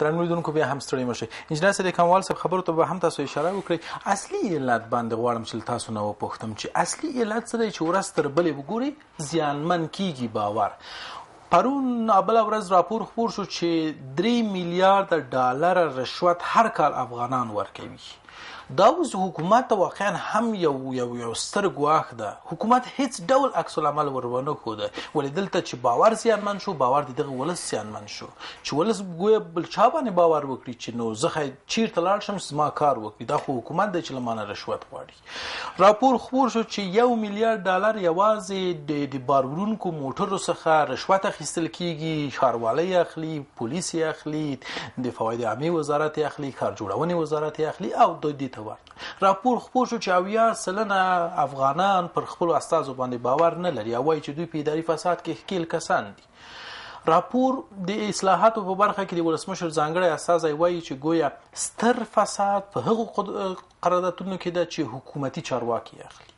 درنو لیدونکو بیا هم ستړي مشه انجنیر سره کموال صاحب خبرو ته به هم تاسو اشاره وکړي اصلي علت باندې غواړم چې تاسو نه وپوښتم چې اصلي علت څه دی چې ورځ تر بلې وګوري زیانمن کیږي باور پرون ابل ورځ راپور خپور شو چې 3 میلیارډ ډالر رشوت هر کال افغانان ورکوي دا اوس حکومت ته واقعا هم یو یو یو ستر ګواښ ده حکومت هیڅ ډول عکس العمل ور ونه ښود ولې دلته چې باور زیانمن شو باور د دغه ولس زیانمن شو چې ولس ګویا بل چا باندې باور وکړي چې نو زه چیرته لاړ شم چې ما کار وکړي دا خو حکومت دی چې له مانه رشوت غواړي راپور خبر شو چې یو میلیارډ ډالر یوازې د بارورونکو موټرو څخه رشوت اخیستل کیږي ښاروالۍ اخلي پولیس یې اخلي د فواید عامې وزارت یې اخلي کار جوړونې وزارت یې اخلي او د دې ته ورته راپور خپور شو چې اویا سلنه افغانان پر خپل استازو باندې باور نه لري او وایي چې دوی په اداري فساد کې ښکیل کسان دي راپور د اصلاحاتو په برخه کې د ولسمشر ځانګړی استازی وایي چې ګویا ستر فساد په هغو قراردادونو کې ده چې حکومتي چارواکي اخلي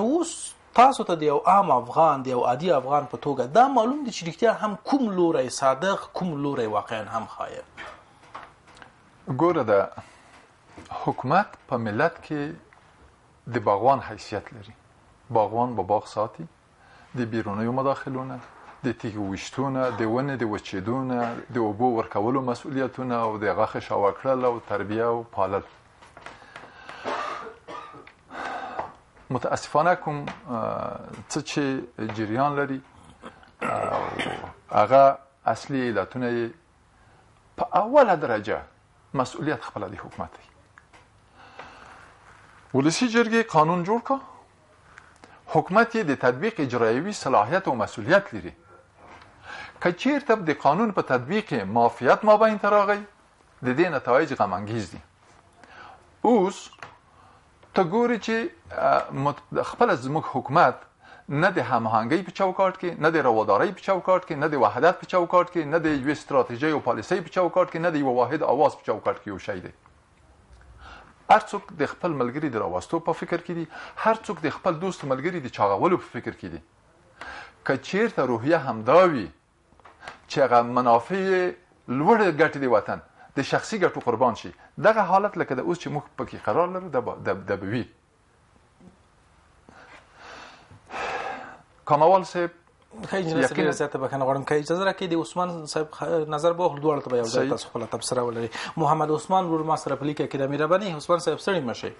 نو اوس تاسو ته د یو عام افغان د یو عادي افغان په توګه دا معلوم دي چې رښتیا هم کوم لوری صادق کوم لوری واقعا هم خاین ګوره دا حکومت په ملت کې د باغوان حیثیت لري باغوان به باغ ساتي د بیرونیو مداخلونه د تیږو وشتونه د ونې د وچېدونه د اوبو ورکولو مسؤلیتونه او د غاښه شاوکړل او تربیه او پالل متاسفانه کوم څه چې جریان لري هغه اصلي علتونه یې په اوله درجه مسؤلیت خپل دی حکومت دی ولسی جرګې قانون جوړ کا حکومت یې د تطبیق اجرایوي صلاحیت او مسؤلیت لري کچیرته د قانون په تطبیق معافیت مابین تراغی د دې نتایج غمانګیز دي اوس ته ګوري چې خپل زموږ حکومت نه د هماهنګۍ په چوکاټ کې نه د روادارۍ په چوکاټ کې نه د وحدت په چوکاټ کې نه د یوې ستراتیژۍ او پالیسۍ په چوکاټ کې نه د یو واحد اواز په چوکاټ کې یو شی دی هر څوک د خپل ملګری د راوستو په فکر کې دي هر څوک د خپل دوست ملګری د چاغولو په فکر کې دي که چیرته روحیه همدا وي چې هغه منافع یې لوړې ګټې د وطن د شخصي ګټو قربان شي دغه حالت لکه د اوس چې موږ پکې قرار لرو د به وي کاموال صاحب یقینا زیاته بخنه غواړم که اجازه راکړئ د عثمان صاحب نظر به خپل ته یو ځای تاسو خپل تبصره ولري محمد عثمان ورور ما سره پلیکه کې د مهرباني عثمان صاحب سړی مشه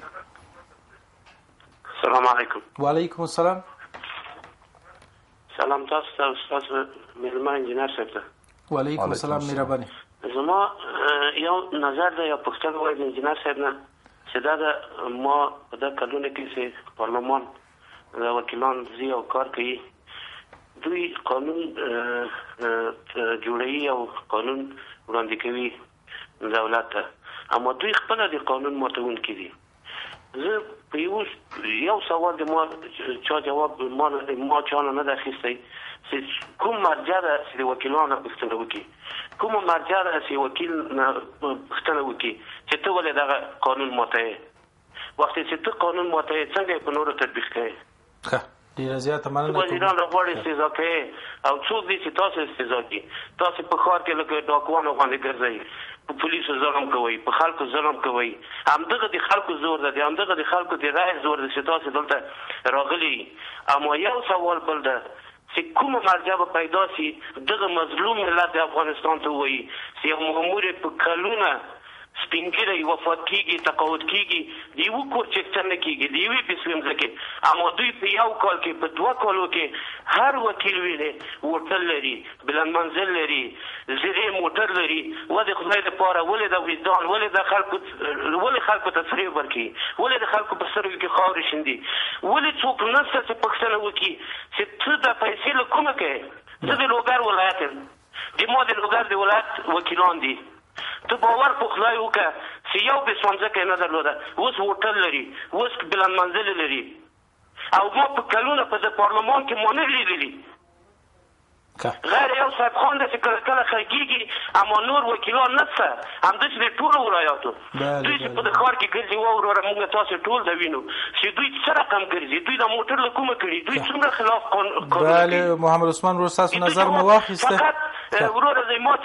السلام علیکم وعلیکم السلام سلام تاسو ته او ستاسو مېلمه انجینر صاحب ته. وعلیکم سلام مهرباني. زما یو نظر ده یا پوښتنه وای د انجینر صاحب نه چې دا ده ما په دا کلونه کې چې پارلمان د وکیلان زی او کار کوي دوی قانون جوړوي او قانون وړاندې کوي دولته اما دوی خپله د قانون ماتوونکي دي زه په یو یو سوال د ما چا جواب ما ما چانه نه اخیستی چې کوم مرجع ده چې د وکیلانو پوښتنه وکړي کوم مرجع ده چې وکیل پوښتنه وکړي چې ته ولې دغه قانون ماتوې وخت چې ته قانون ماتوې څنګه یې په نورو تطبیق کوې ښه ډیره زیاته مننه کوم. څوک وزیران را غواړي استهزا کوي او څوک دي چې تاسو استهزا کوي؟ تاسو په ښار کې لکه ډاکوانو غوندې ګرځئ، په پولیسو ظلم کوئ، په خلکو ظلم کوئ، همدغه د خلکو زور ده، د همدغه د خلکو د رأی زور ده چې تاسو دلته راغلي یئ. اما یو سوال بل ده، چه کومه مرجع به پیدا شي دغه مظلوم ملت دې افغانستان ته ووايي چه یو مامور یې په کلونه سپین ږیری وفات کیږي تقاعد کیږي د یوه کور چرته نه کیږي د یوې بسوې مځکې اما دوی په یو کال کې په دوه کالو کې هر وکیل وینې وټل لري بلند منزل لري زرې موټر لري وه د خدای لپاره ولې دا وجدان ولې دا خلکو ولې خلکو ته فریب ورکوي؟ ولې د خلکو په سترګو کې خاورې شیندي؟ ولې څوک نشته چې پوښتنه وکړي چې ته دا پیسې له کومه کوې؟ زه د لوګر ولایت یم، د ما د لوګر د ولایت وکیلان دي. ته باور په خدای وکړه چې یو پیسه هم ځمکه یې نه درلوده، اوس هوټل لري، اوس بلندمنزلې لري، او ما په کلونه په دپارلمان کې ما نه ليدلي غير يو صاحب خان ده چې کله کله خرګيږي اما نور وکيلان نسته همداسې د ټولو ولاياتو دوی چې په د ښار کې ګرځي وا وروره موږ تاسې ټول ده وينو چې دوی څه رقم ګرځي دوی دا موټر له کومه کړي دوی څومره خلاف قانون بله محمد عثمان ورور ستاسو نظر مو واخيسته فقط وروره زه ما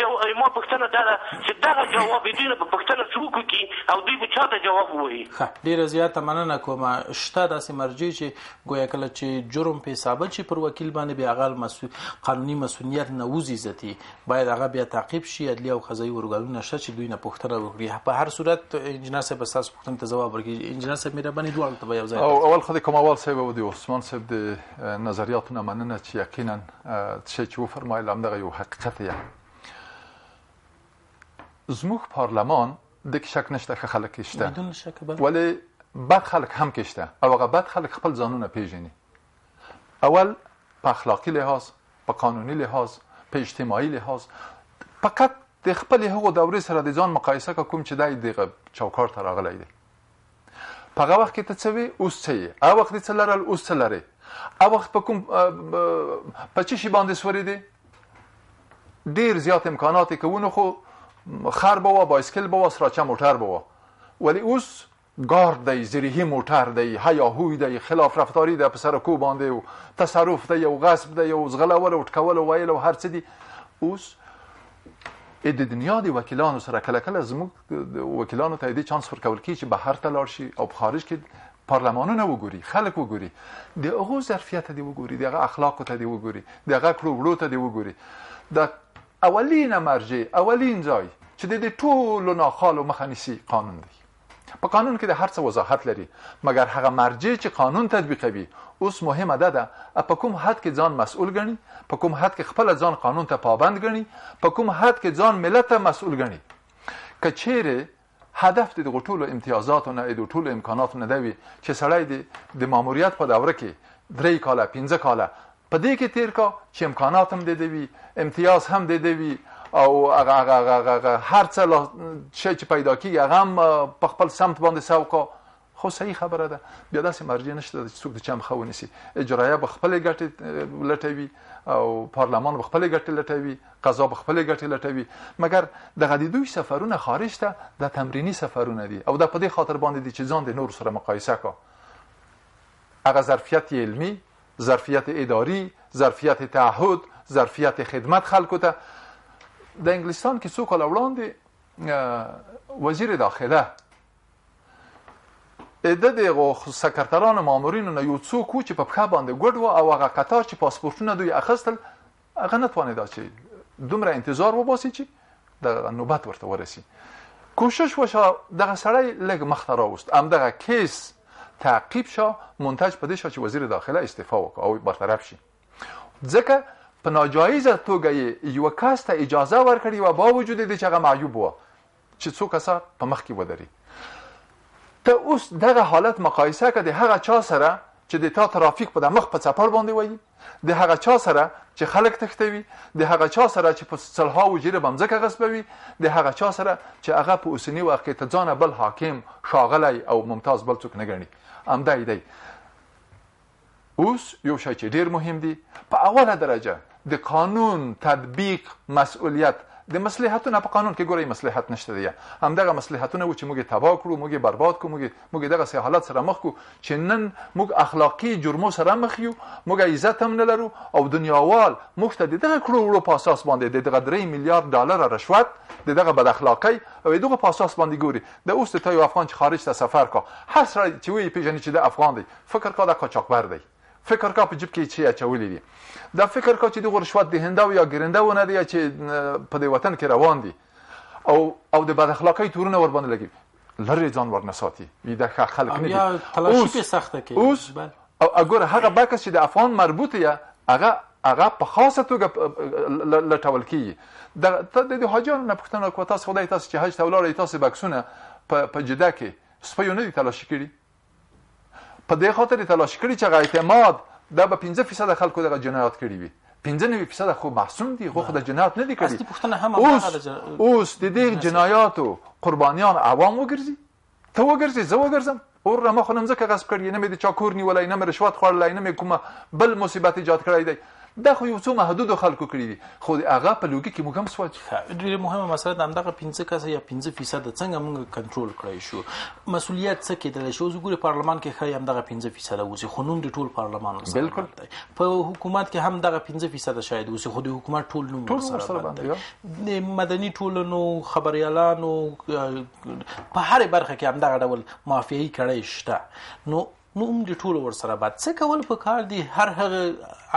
ما پوښتنه دا ده چې دغه جواب دوی نه په پوښتنه څوک وکړي او دوی به چاته جواب ووايي ډیره زیاته مننه کوم شته داسې مرجع چې ګویا کله چې جرم په ثابت شي پر وکیل باندې بیا غل مسو... قانوني مسؤلیت نه وځي ځتي باید هغه بیا تعقیب شي عدلی او قضایي ورګانونه شته چې دوی نه پوښتنه وکړي په هر صورت انجنیر صاحب تاسو پوښتنه ته ځواب ورکړي انجنیر صاحب مهرباني دوه ته یو ځای او اول خدای کوم اول صاحب او د عثمان صاحب د نظریاتو نه مننه چې یقینا چې چې و فرمایل هم دغه یو حقیقت یې زموږ پارلمان ده کې شک نشته ښه خلک کې شته بدون شک بل ولې بد خلک هم کې شته او هغه بد خلک خپل ځانونه پیژني اول په اخلاقی لحاظ په قانوني لحاظ په اجتماعي لحاظ فقط د خپل هغو دورې سره د ځان مقایسه کوم چې دای دغه چوکار ته راغلی دی په هغه وخت کې ته څه وې اوس څه یې هغه وخت دې څه لرل اوس څه لرې هغه وخت په کوم په چی شي باندې سوري دي ډیر زیات امکانات کوونه خو خر بوا بایسکل بوا سراچه موټر بوا ولی اوس گارد دی زریحی موټر دی هیاهوی دی خلاف رفتاری دی په سرکو باندې او تصرف دی او غصب دی او زغلول او ټکول او ویل او هر څه دی اوس د دنیا دی وکیلانو سره کله کله زموږ وکیلانو ته دې چانس ورکول کی چې بهر ته لاړ شي او په خارج کې پارلمانونه وګوري خلک وګوري د هغو ظرفیت ته دی وګوري د هغه اخلاق ته دی وګوري د هغه کړو وړو ته دی وګوري دا اولین مرجع اولین ځای چې د دې ټولو ناخالو مخه نیسي قانون دی په قانون کې د هر څه وضاحت لري مګر هغه مرجع چې قانون تطبیقوي اوس مهمه ده ده په کوم حد کې ځان مسؤل ګڼي په کوم حد کې خپل ځان قانون ته پابند ګڼي په کوم حد کې ځان ملت ته مسؤل ګڼي که چیرې هدف د دغو ټولو امتیازاتو نه د ټولو امکاناتو نه دی چې سړی د د ماموریت په دوره کې درې کاله پنځه کاله په دې کې تیر کا چې امکانات هم د وی امتیاز هم د وی او هغه هغه هغه هر څه شي چې پیدا کیږي هغه هم په خپل سمت باندې سوکا خو صحیح خبره ده بیا داسې مرجع نشته چې څوک د چا مخه ونیسي اجرایه به خپل ګټې لټوي او پارلمان به خپل ګټې لټوي قضا به خپل ګټې لټوي مګر د غدیدوی سفرونه خارج ته د تمرینی سفرونه دي او د په دې خاطر باندې دي چې ځان د نور سره مقایسه کا هغه ظرفیت علمی ظرفیت اداری ظرفیت تعهد ظرفیت خدمت خلکو ته د انګلستان کې څو کال وړاندې وزیر داخله د دغو سکرترانو مامورینو نه یو څوک و چې په پښه باندې ګډ و او هغه قطار چې پاسپورتونه دوی اخستل هغه نه توانېدا چې دومره انتظار وباسي چې دغه نوبت ورته ورسي کوشش وشه دغه سړی لږ مخته راوست همدغه کیس تعقیب شو منتج په دې شو چې وزیر داخله استعفا وکړي او برطرف شي ځکه په ناجایزه توګه یو کس ته اجازه ورکړي و با وجود دې چې هغه معیوب و چې څو کسه په مخ کې ودري ته اوس دغه حالت مقایسه که د هغه چا سره چې د تا ترافیک په د مخ په څپړ باندې وایي د هغه چا سره چې خلک تښتوي د هغه چا سره چې په سلهاو جیره بمځکه غصبوي د هغه چا سره چې هغه په اوسنی وخت کې ته ځانه بل حاکم شاغلی او ممتاز بل څوک نه ګڼي همدا دی اوس یو شی چې ډیر مهم دی په اوله درجه د قانون تطبیق مسئولیت د مصلحتونه په قانون کې ګورې مصلحت نشته دی همدغه مصلحتونه و چې موږ تباہ کړو موږ برباد کړو موږ موږ دغه سه حالت سره مخ کو چې نن موږ اخلاقی جرمو سره مخ یو موږ عزت هم نه لرو او دنیاوال موږ ته دغه کړو وړو په اساس باندې دغه 3 میلیارډ ډالر رشوت دغه بد اخلاقی او دغه په اساس باندې ګوري د اوس ته یو افغان چې خارج ته سفر کا هر سره چې وی پیژنې چې د افغان دی فکر کا دا قاچاقبر دی فکر کا په جیب کې چی اچولې دي دا فکر کا چې دغه رشوت د هنده یا ګرنده ونه دی چې په دې وطن کې روان دي او او د بد اخلاقۍ تورونه ور باندې لګي لری ځان ورنه ساتي دا ښه خلک نه دي تلاشي په سخته کې اوس او اګور هغه بکس چې د افغان مربوط یا هغه هغه په خاصه توګه لټول کیږي د ته د حاجیانو نه پوښتنه کوه تاسو خدای تاسو چې حج ته ولاړ تاسو بکسونه په جده کې سپیو نه دي تلاشي کړي په دې خاطر یې تلاش کړي چې هغه اعتماد دا به 15 فیصد خلکو دغه جنایات کړی وي 15 فیصد خو معصوم دي خو خو د جنایت نه دي کړی اصلي پښتنه هم اوس اوس د دې جنایاتو قربانیان عوام وګرځي ته وګرځي زه وګرځم اور رمه خو نمځکه غصب کړی نه مې د چا کور نیولای نه مې رشوت خوړلای نه مې کومه بل مصیبت ایجاد کړی دی دا خو یو څو محدودو خلکو کړي دي خو د هغه په لوګي کې موږ هم سوچ ډېره مهمه مسله ده همدغه 15 کس یا 15 فیصد څنګه موږ کنټرول کړای شو مسولیت څه کېدل شي اوس ګوره پارلمان کې خای همدغه 15 فیصد اوسي خو نوم د ټول پارلمان سره بالکل په حکومت کې هم دغه 15 فیصد شاید اوسي خو د حکومت ټول نوم ټول سره باندې د مدني ټولنو خبريالانو په هر برخه کې همدغه ډول مافیایي کړی شته نو نو هم دې ټولو ورسره بد څه کول په کار دي هر هغه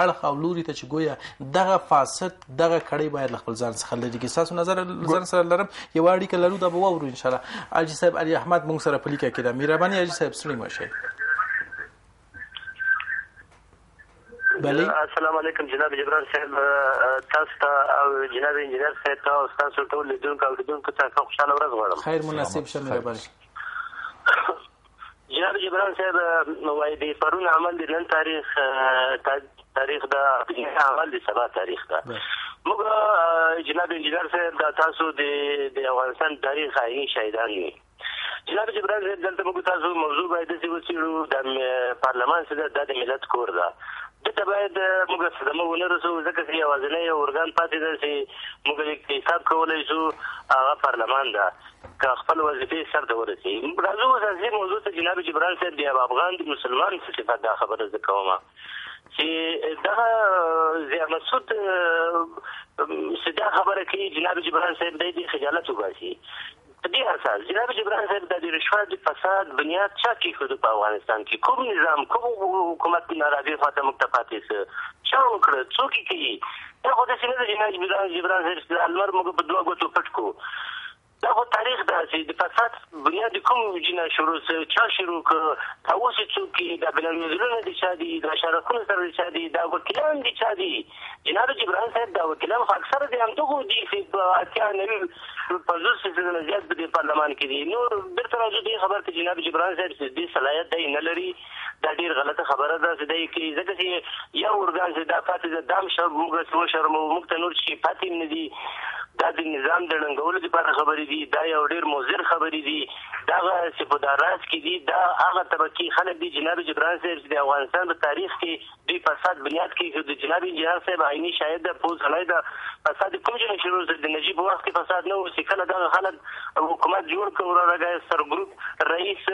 اړخ او لوري ته چې ګویا دغه فاسد دغه کړی باید له خپل ځان څخه لري کې تاسو نظر ځان سره لرم یو اړیکه لرو دا به وورو ان شاء الله اجي صاحب علي احمد مونږ سره په لیکه کې دا مهرباني اجي صاحب سړي مشه بله السلام علیکم جناب جبران صاحب تاسو ته او جناب انجنیر صاحب ته او تاسو ټول لیدونکو او لیدونکو ته خوشاله ورځ غواړم خیر مناسب شه مهرباني جناب جبران صاحب وای دی پرون عمل دی نن تاریخ تاریخ دا عمل دی سبا تاریخ دا موږ جناب انجینر صاحب دا تاسو د د افغانستان تاریخ عیني شاهدان یو جناب جبران صاحب دلته موږ تاسو موضوع باید داسې وڅېړو د پارلمان څه ده د ملت کور ده دته باید موږ صدمه ونه رسو ځکه چې یوازینی یو ارګان پاتې ده چې موږ یې حساب کولی شو هغه پارلمان ده که خپل وظیفې سر ته ورسي راځو اوس اصلي موضوع ته جناب جبران صاحب د افغان د مسلمان په صفت دا خبره زه کوم چې دغه ضیا مسعود چې دا خبره کوي جناب جبران صاحب دی د خجالت وباسي په دې اساس جناب جبران صاحب د رشوت د فساد بنیاد چا کېښود په افغانستان کې کوم نظام کوم حکومت ناراضي خواته موږ ته پاتې څه چا وکړه څوک یې کوي دا خو داسې نه ده چې ناج بلان جبران صاحب ستا لمر موږ په دوه ګوتو پټ کړو دا خو تاریخ ده چې د فساد بنیاد کوم جنا شروع سره چا شروع کړ دا اوس څوک دي دا بلنځلونه دي چا دي دا شرکونه سره دي چا دي دا وکیلان دي چا دي جناب جبران صاحب دا وکیلان خو اکثر دي هم دغه دي چې په اتیا نوي په زوس کې د زیات په پارلمان کې دي نو بیرته راځو دې خبر ته جناب جبران صاحب دې صلاحیت دی نه لري دا ډیر غلطه خبره ده ځه دی کړي ځکه چې یو ارګان چې دا پاتې ده دام شرم موږ څه وشرمو موږ ته نور چې پاتې هم نه دي دا د نظام د ړنګولو لپاره خبرې دي دا یو ډیر مضر خبرې دي دغه چې په دا راز کې دي دا هغه طبقې خلک دي جناب جبران صاحب چې د افغانستان په تاریخ کې دی فساد بنیاد کی ایښی دی جناب انجینر صاحب عینی شاهد ده پوه سړی ده فساد کوم جنه شروع سو د نجیب وخت کی فساد نه اوسی کله دغه خلک حکومت جوړ که وروره ګاید سر ګروپ رئیس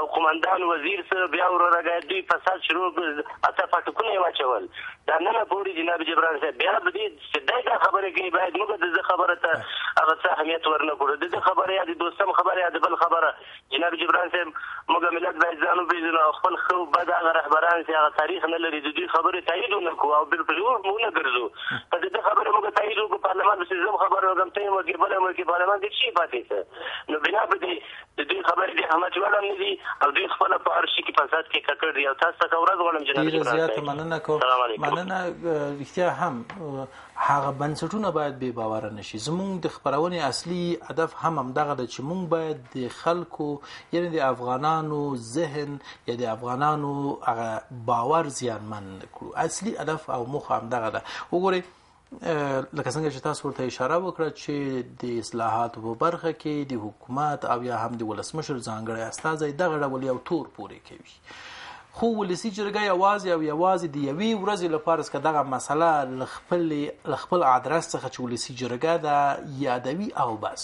او قومندان وزیر سه بیا وروره ګاید دوی فساد شروع اته پټکونه یې واچول دا ننه پوری جناب جبران صاحب بیا به دی چې دای دا خبره کوي باید موږ د خبره ته هغه څه اهمیت ورنکړو د خبره یا د دوستم خبره یا د بل خبره جناب جبران صاحب موږ ملت باید ځان وپېژنو او خپل ښه او بد هغه رهبران چې هغه تاریخ نه لري د دوی خبرې تایید ونه کړو او بل پرې ونه ګرځو په دې ده خبره موږ تایید وکړو پارلمان پسې زه هم خبر ورکړم ته یې ورکړې بل هم ورکړې پارلمان کې چی پاتې څه نو بنا په دې د دوی خبرې د احمد جوړ هم نه دي او دوی خپله په هر شي کې فساد کې ککړ دي او تاسو ته ورځ غواړم جناب ډېره زیاته مننه کوم مننه رښتیا هم هغه بنسټونه باید بې باوره نه شي زمونږ د خبرونې اصلي هدف هم همدغه ده چې مونږ باید د خلکو یعنی د افغانانو ذهن یا د افغانانو هغه باور زیانمن نه کړو اصلي هدف او موخه همدغه ده وګورئ لکه څنګه چې تاسو ورته اشاره وکړه چې د اصلاحاتو په برخه کې د حکومت او یا هم د ولسمشر ځانګړی استازی دغه ډول یو تور پورې کوي خو ولسی جرګه یوازې او یوازې د یوې ورځې لپاره څخه دغه مسله لخپل لخپل ادرس څخه چې ولسی جرګه دا یادوي او بس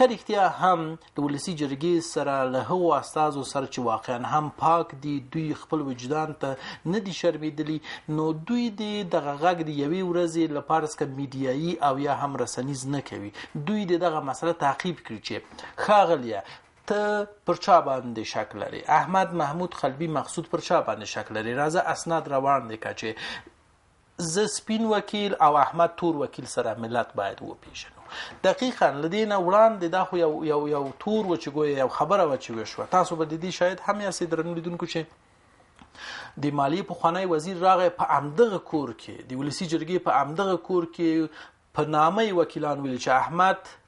کریکتیا هم د ولسی جرګې سره له هغو استادو سره چې واقعا هم پاک دي دوی خپل وجدان ته نه دي شرمېدلی نو دوی د دغه غږ د یوې ورځې لپاره څخه میډیایي او یا هم رسنیز نه کوي دوی د دغه مسله تعقیب کړي چې خاغلیه ته پر چا باندې شک لرې احمد محمود قلبي مقصود پر چا باندې شک لرې راځه اسناد روان دي کچې زه سپین وکیل او احمد تور وکیل سره ملت باید وپیژنو دقیقا لدین وړاندې دا خو یو یو یو تور و چې ګویا یو خبره و چې وشو تاسو به د دې شاید هم یاسې درنو لیدونکو چې د مالیې په خوانی وزیر راغی په امدغه کور کې د ولسی جرګې په امدغه کور کې په نامه وکیلان ویل چې احمد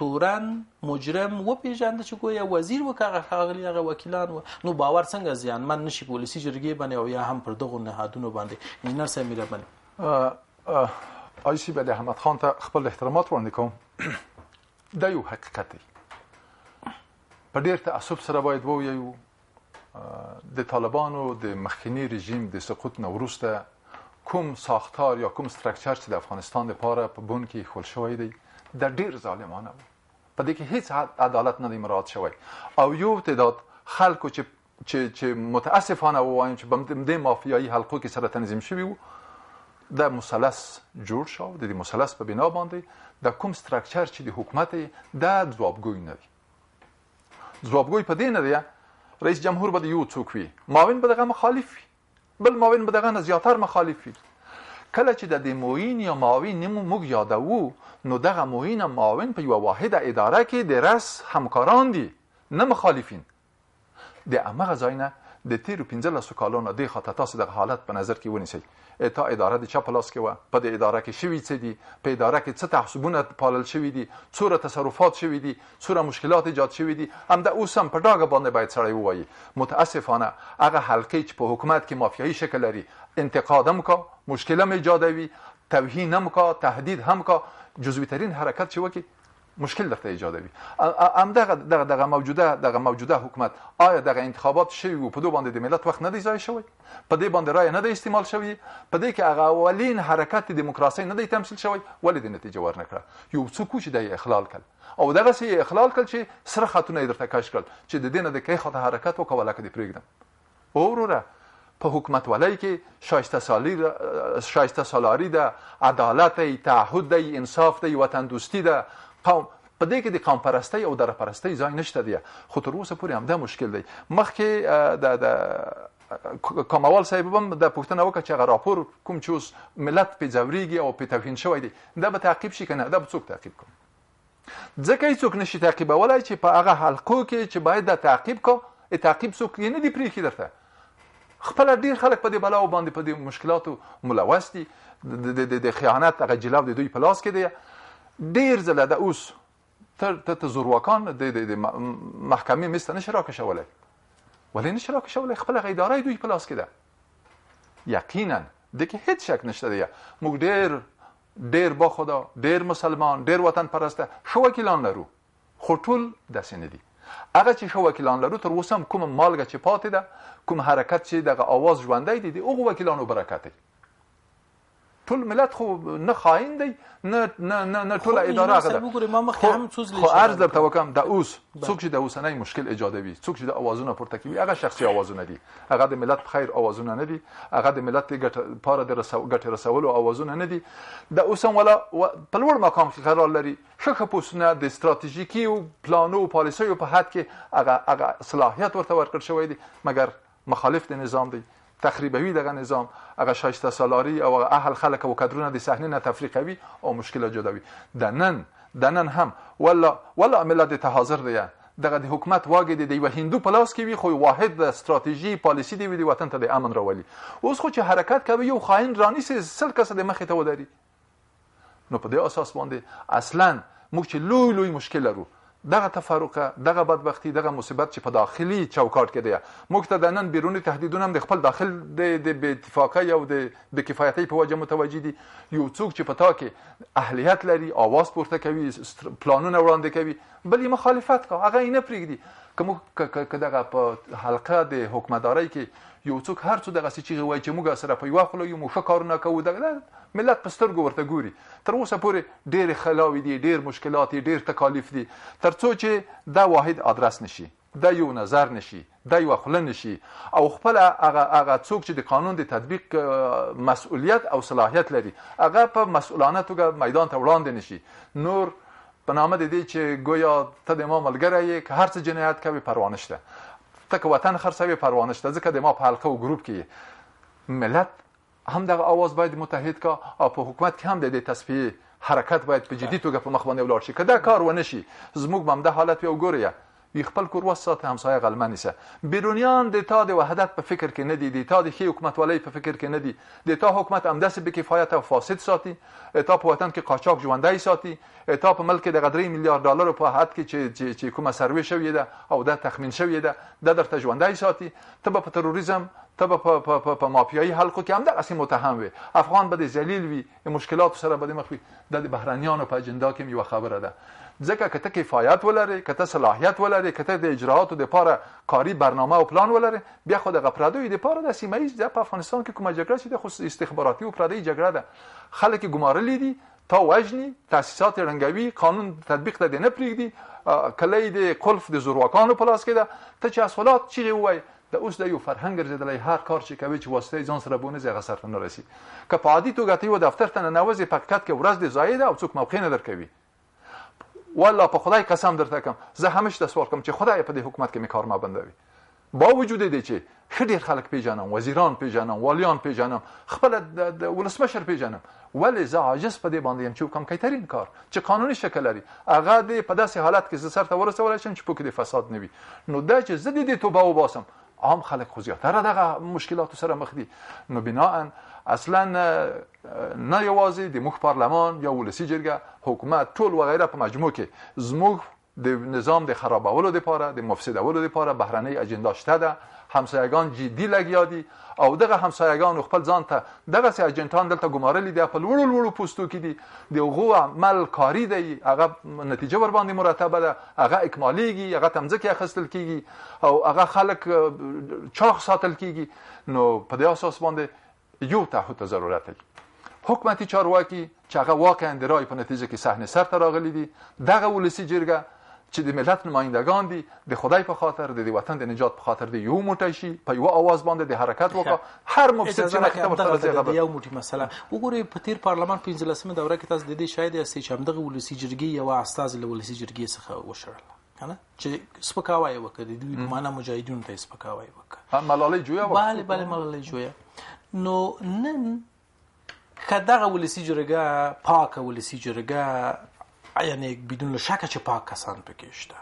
تورن مجرم وپیژاند چې ګویا وزیر و کاغه خاغلی هغه وکیلان و نو باور څنګه زیان من نشي په ولسی جرګې باندې او یا هم پر دغه نهادونو باندې انجنیر صاحب میره باندې آی سی بده احمد خان ته خپل احترامات وړاندې کوم دا یو حقیقت دی په ډیر تاسف سره باید وویو د طالبانو د مخکنی رژیم د سقوط نه وروسته کوم ساختار یا کوم سترکچر چې د افغانستان لپاره په بون کې خول شوی دی د ډیر ظالمانه و په دې کې هیڅ عدالت نه دی مراعات شوی او یو تعداد خلکو چې چې چې متاسفانه وایم چې بم دې مافیایي حلقو کې سره تنظیم شوی وو د مثلث جوړ شو د مثلث په بنا باندې د کوم سترکچر چې د حکومت د ځوابګوی نه دی ځوابګوی په دې نه دی رئیس جمهور به د یو څوک وي معاون به دغه مخالف وي بل معاون به دغه نه زیاتر مخالف وي کله چې د دې معین یا معاون موږ یادوو نو دغه معین معاون په یو واحده اداره کې د رس همکاران دي نه مخالفین د همغه ځای نه د تیرو پنځلسو کالو نه دی خواته تاسو دغه حالت په نظر کې ونیسئ. اعطا اداره د چا په لاس کې وه؟ په دې اداره کې شوي څه دي؟ په اداره کې څه تعصبونه پالل شوي دي؟ څوره تصرفات شوي دي؟ څوره مشکلات ایجاد شوي دي؟ همدا اوس هم په ډاګه باندې باید سړی ووایي متاسفانه هغه حلقې چې په حکومت کې مافیایي شکل لري انتقاد هم کا، مشکل هم ایجادوي، توهین هم کا، تهدید هم کا، جزوي ترین حرکت چې وکړي مشکل درته ایجادوي ام دغه دغه دغه موجوده دغه موجوده حکومت آیا دغه انتخابات شوی وو په دوه باندې د ملت وخت نه دی ځای شوی په دې باندې رای نه دی استعمال شوی په دې کې هغه اولین حرکت دیموکراسي نه دی تمثيل شوی ولې د نتیجه ورنه کړه یو څوک چې د اخلال کړ او دغه سي اخلال کړ چې سره خاتونه درته کش کړ چې د دینه د کې خاطر حرکت وکوله کړي پرېږدم هو وروره په حکومتولۍ کې شایسته سالي شایسته سالاري ده عدالت دی تعهد دی انصاف دی وطن دوستی ده قوم په دې کې د قوم پرستی او در پرستی ځای نشته دی خو تر اوسه پورې همدا مشکل دی مخکې د د کاموال صاحب هم د پښتنه وکړه چې هغه راپور کوم چې اوس ملت په ځوريږي او په توهین شوی دی دا به تعقیب شي کنه دا به څوک تعقیب کوي ځکه هیڅوک نشي تعقیبولای چې په هغه حلقو کې چې باید دا تعقیب کو ای تعقیب څوک یې نه دی پریخي درته خپل ډیر خلک په دې بلاو باندې په دې مشکلاتو ملوث دي د خیانت هغه جلاب د دوی په لاس کې دی ډیر ځله د اوس تر ته زورواکان د محکمې مست نشه راکشولای ولې نشه راکشولای خپل غیدارای دوی په لاس کې ده یقینا د کې هیڅ شک نشته دی موږ ډیر ډیر با خدا ډیر مسلمان ډیر وطن پرسته ښه وکیلان لرو خو ټول داسې نه دي هغه چې ښه وکیلان لرو تر اوسه هم کومه مالګه چې پاتې ده کوم حرکت چې دغه اواز ژوندی دی د هغو وکیلانو برکت دی ټول ملت خو نه خاين دی نه نه نه, نه ټول اداره غدا خو ارز درته وکم د اوس څوک چې د اوسنۍ مشکل ایجادوي څوک چې د اوازونه پورته کوي هغه شخصي اوازونه دي هغه د ملت پخیر اوازونه نه دي هغه د ملت د ګټه لپاره د رسو ګټه رسولو اوازونه نه دي د اوسم ولا په لوړ مقام کې قرار لري شخه پوسونه د ستراتیژیکی او پلانو او پالیسیو په حد کې هغه هغه صلاحیت ورته ورکړ شوی دی مګر مخالف د نظام دی تخریبوي دغه نظام هغه شایسته سالاری او هغه اهل خلک او کدرونه د صحنه نه تفریقوي او مشکل جوړوي د نن د نن هم ولا ولا ملت ته حاضر دی دغه د حکومت واګې دې د یوه هندو په لاس کې وي خو واحد ستراتیژي پالیسي دې وي د وطن ته د امن راولي اوس خو چې حرکت کوي یو خاین رانیسي سل کسه د مخې ته ودري نو په دې اساس باندې اصلا موږ چې لوی لوی مشکل لرو دغه تفرقه دغه بدبختی دغه مصیبت چې په داخلي چوکاټ کې دی موږ ته د نن بیرونی تهدیدونه هم د خپل داخل د د بې اتفاقۍ او د بې کفایتۍ په وجه متوجه دي یو څوک چې په تا کې اهلیت لري اواز پورته کوي پلانونه وړاندې کوي بل یې مخالفت کا هغه یې نه پریږدي که موږ که دغه په حلقه د حکومتدارۍ کې یو څوک هر څو دغه سچې وایي چې موږ سره په یو خله یو مو ښه کارونه کوو دغه ملت په سترګو ورته ګوري تر اوسه پورې ډېر خلاوي دي ډېر مشکلات دي ډېر تکالیف دي ترڅو چې دا واحد ادرس نشي دا يو نظر نه شي، دا يوه خوله نه شي او خپله هغه هغه څوک چې د قانون د تطبيق مسئوليت او صلاحيت لري هغه په مسئولانه توګه ميدان ته وړاندې نه شي نور په نامه د دې چې ګویا ته د ما ملګری یې که هر څه جنایت کوي پروا نشته ته که وطن خرڅوي پروا نشته ځکه د ما په حلقه او ګروپ کې ملت هم دغه اواز باید متحد کا او په حکومت کې هم د دې تصفیه حرکت باید په جدي توګه په مخ باندې ولاړ شي که دا کار ونه شي زموږ ممده حالت وي او ګوریه وی خپل کور وسات همسایه غلمه نیسه بیرونیان د تا د وحدت په فکر کې نه دي د تا د ښې حکومتوالۍ په فکر کې نه دي د تا حکومت همداسې بې کفایت او فاسد ساتي تا په وطن کې قاچاق ژوندی ساتي اتا په ملک کې دغه درې میلیارد ډالرو په حد کې چې چې چې کومه سروې شوې ده او دا تخمین شوې ده د درته ژوندۍ ساتي ته به په تروریزم ته به په په په, په مافیایي حلقو کې هم دغه سي متهم وي افغان به د ذلیل وي د مشکلات سره به د مخ وي د بهرنیانو په اجندا کې یو خبره ده ځکه کته کفایت ولري کته صلاحیت ولري کته د اجرااتو د لپاره کاری برنامه او پلان ولري بیا خو د غپرادوی د لپاره د سیمه ایز د افغانستان کې کومه جګړه چې د خصوص استخباراتي او پردي جګړه ده خلک ګمارلې دي تا وژني تاسیسات یې ړنګوي قانون تطبیق ته دې نه پرېږدي کلی د قلف د زورواکانو په لاس کې ده ته چې اصولات چیغې ووایي د اوس د یو فرهنګ ګرځېدلی هر کار چې کوي چې واسطه یې ځان سره بونځي هغه سرته نه رسي که په عادي توګه ته یو دفتر ته ننوځې په حقیقت کې ورځ دې ضایع ده او څوک موقع نه درکوي والله په خدای قسم درته کوم زه همیش د سوال کوم چې خدای په دې حکومت کې مې کار ما بندوي باوجود دې چې ښه ډېر خلک پیژنم وزیران پیژنم والیان پیژنم خپل د ولسمشر پیژنم ولې زه عاجز په دې باندې يم چې وکم کیترین کار چې قانوني شکل لري هغه دې په داسې حالت کې زه سرته ورسول شم چې پکې د فساد نه وي نو دا چې زه دې توبه وباسم عام خلک خو زیاتره دغه مشکلات سره مخ دي نو بناء اصلا نه یوازې د مخ پارلمان یا ولسی جرګه حکومت ټول وغیره په مجموع کې زموږ د نظام د خرابولو لپاره د مفسدولو لپاره بهرنۍ اجندا شته ده همسایګان جدي لګیا دي او دغه همسایګان خپل ځان ته دغه سي اجنټان دلته ګمارلي دي په لوړو لوړو پوستو کې دي د هغو عمل کاری دی هغه نتیجه ور باندې مرتبه ده هغه اکمالیږي هغه تمځکه اخستل کیږي او هغه خلک چاغ ساتل کیږي نو په دې اساس باندې یو تعهد ته ضرورت لري حکومتي چارواکي چې هغه واقعا د رای په نتیجه کې صحنه سر ته راغلي دي دغه ولسی جرګه چې د ملت نمایندګان دي د خدای په خاطر د وطن د نجات په خاطر د یو موټی شي په یو اواز باندې د حرکت وکړه هر مفسد چې مخې ته ورسره ځای غبر یو موټی مسله وګورئ په تیر پارلمان 15مه دوره کې تاسو د دې شاهد یاستئ چې همدغه ولسی جرګي یو استاد له ولسی جرګي څخه وشړل کنه چې سپکاوی وکړي د دوی معنا مجاهدینو ته سپکاوی وکړي هم ملالۍ جویا وکړي بله بله ملالۍ جویا نو نن کداغه ولسی جرګه پاک ولسی جرګه یعنی بدون شک چې پاک کسان پکې شته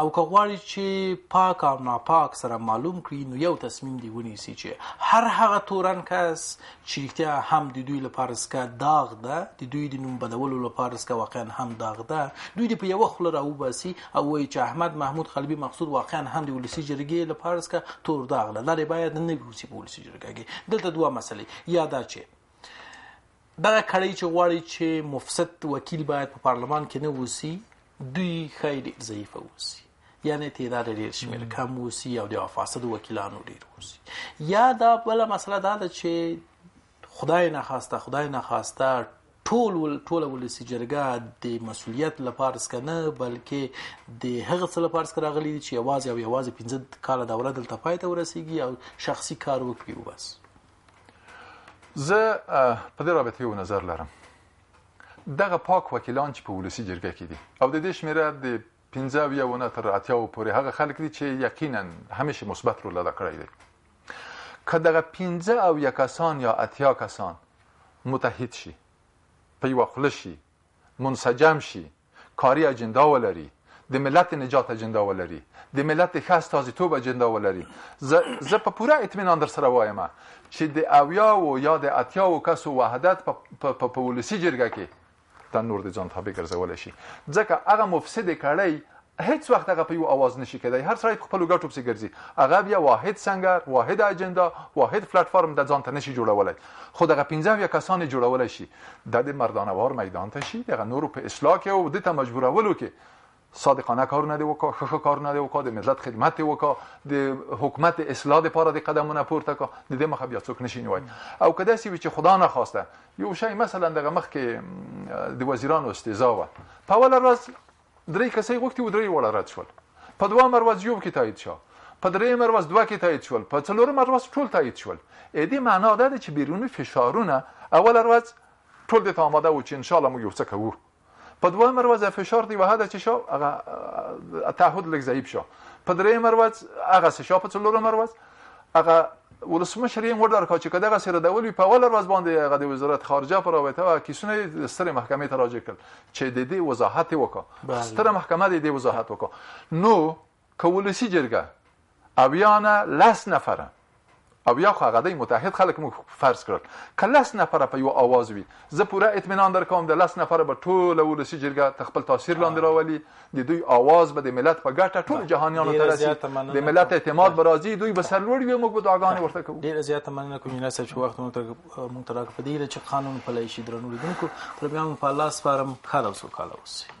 او که غواړي چې پاک او ناپاک سره معلوم کړي نو یو تصمیم دی ونیسي چې هر هغه تورن کس چې رښتیا هم د دوی لپاره سکه داغ ده د دوی د نوم بدولو لپاره سکه واقعا هم داغ ده دوی د په یو خل راوباسي او وایي چې احمد محمود قلبي مقصود واقعا هم د ولسی جرګې له فرض کا تور داغ له لري باید نه وي په ولسی جرګه کې دلته دوه مسلې یا دا چې دغه کړی چې غواړي چې مفسد وکیل باید په پارلمان کې نه وسی دوی خیلی ضعیف وسی یعنی تعداد ډیر شمیر کم وسی او د فاسد وکیلانو ډیر وسی یا دا بل مسله دا ده چې خدای نخواسته خدای نخواسته ټول ول ټول ولسی جرګه د مسولیت لپاره سکه نه بلکې د هغه څه لپاره سکه راغلی چې یوازې او یوازې 15 کال دوره دلته پای ته ورسیږي او شخصي کار وکړي وبس زه په دې رابطه یو نظر لرم دغه پاک وکیلان چې په ولسی جرګه کې دي او د دې شمیره د پنځه اویا ونه تر اتیا و پورې هغه خلک دي چې یقینا همیشه مثبت رول ادا کړی دی که دغه پنځه او یا کسان یا اتیا کسان متحد شي په یو خله شي منسجم شي کاری اجندا ولري د ملت نجات اجندا ولري د ملت ښه استازیتوب اجندا ولري زه په پوره اطمینان در سره وایم چې د اویاو یا د اتیاو کسو وحدت په ولسی جرګه کې ته نور د ځان تابع ګرځولی شي ځکه هغه مفسد کړی هیڅ وخت هغه په یو اواز نشي کېدای هر سړی په خپلو ګټو پسې ګرځي هغه بیا واحد سنګر واحد اجندا واحد پلټفارم د ځان ته نشي جوړولی خو دغه پنځه اویا کسان جوړولی شي دا د مردانوار میدان ته شي دغه نورو په اصلاح کې او د ته مجبورولو کې صادقانه کارونه دی وکا خخه کارونه دی وکا د ملت خدمت دی وکا د حکومت اصلاح د پاره د قدمونه پورته کا د دې مخه بیا څوک نشي نیوای او کدا سی چې خدا نه خواسته یو شی مثلا دغه مخ کې د وزیرانو استیزا و په اول ورځ درې کسې غوښتي و درې وړه رد شول په دوه مر ورځ یو کې تایید شو په درې مر ورځ دوه کې تایید شول په څلور مر ورځ ټول تایید شول اې دې معنا ده چې بیرونی فشارونه اول ورځ ټول د تاماده و چې ان شاء الله موږ یو څه کوو په دویمه ورځ فشار دی وهله چې شو هغه تعهد لږ ضعیف شو په دریمه ورځ هغه څه شو په څلورمه ورځ هغه ولسمشر یې وډر کا چې کداغه سره د ولوی په ول ورځ باندې هغه د وزارت خارجه پر راوته او کیسونه د ستره محکمې ته راځي کړ چې د دې وضاحت وکړه ستره محکمه د دې وضاحت وکړه نو که ولسي جرګه اویا نه لس نفره اویا خو هغه دی متحد خلک موږ فرض کړل که لس نفره په یو اواز وي زه پوره اطمینان درکوم د لس نفره به ټوله ولسي جرګه ته خپل تاثیر لاندې راولي د دوی اواز به د ملت په ګټه ټول جهانیانو ته رسي د ملت اعتماد به راځي دوی به سرلوړي وي موږ به دعاګانې ورته کوو ډېره زیاته مننه کوم یونس صاحب چې وخت مو ته مونږ ته راکړ په دې هیله چې قانون پلی شي درنو لیدونکو تر بیا مو په الله سپارم ښاد او سوکاله اوسئ